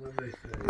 Well, they say.